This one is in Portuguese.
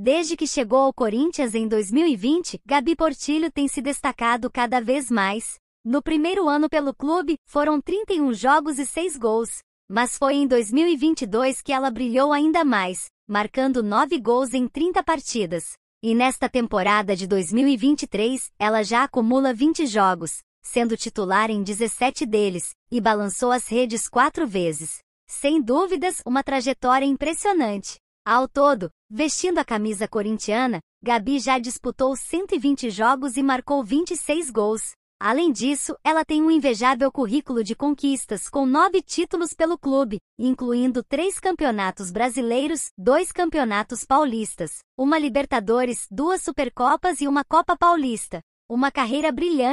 Desde que chegou ao Corinthians em 2020, Gabi Portilho tem se destacado cada vez mais. No primeiro ano pelo clube, foram 31 jogos e 6 gols. Mas foi em 2022 que ela brilhou ainda mais, marcando 9 gols em 30 partidas. E nesta temporada de 2023, ela já acumula 20 jogos, sendo titular em 17 deles, e balançou as redes quatro vezes. Sem dúvidas, uma trajetória impressionante. Ao todo, vestindo a camisa corintiana, Gabi já disputou 120 jogos e marcou 26 gols. Além disso, ela tem um invejável currículo de conquistas com nove títulos pelo clube, incluindo três campeonatos brasileiros, dois campeonatos paulistas, uma Libertadores, duas Supercopas e uma Copa Paulista. Uma carreira brilhante.